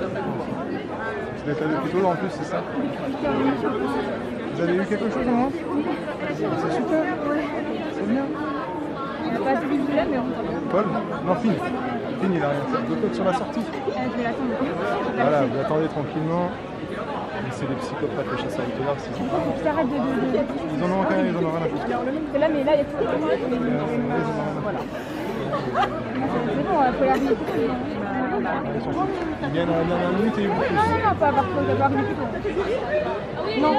Je l'ai fait plutôt en plus, c'est ça Vous avez eu quelque chose en moins C'est super C'est bien On n'a pas vu là, mais on Paul Non, Finn. Finn, il a rien fait. Deux sur la sortie. Je vais l'attendre. Voilà, vous attendez tranquillement. C'est des psychopathes, les chasseurs de tonnerre, c'est. Ils en ont quand même, ils en ont rien à foutre. C'est là, mais là, il y a tout le monde. Voilà. C'est bon, il faut y Ils viennent à la dernière minute et vous Non, non, non, pas avoir trop, pas arriver plus tôt. Non.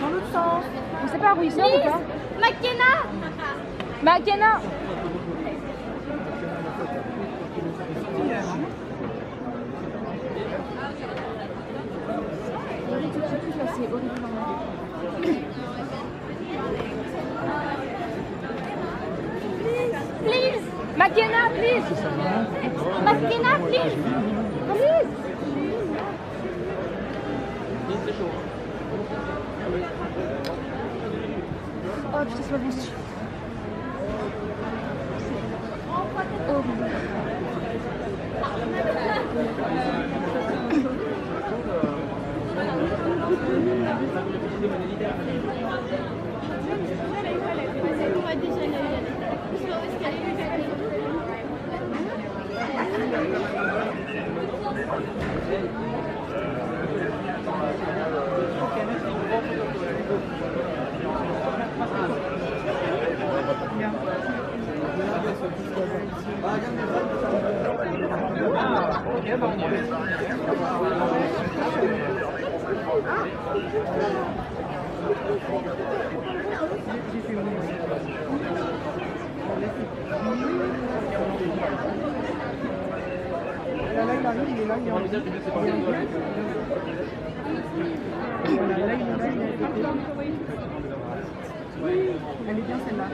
Dans l'autre sens. On sait pas où il sort ou pas? McKenna. McKenna. Horrible. Please. McKenna, please. McKenna, please. Please Oh putain, c'est pas bon. ce- Horrible. Elle est bien celle-là.